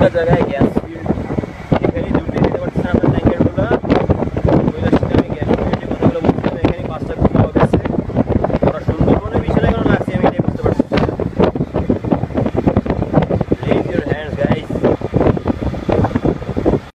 একটা জায়গায় গ্যাস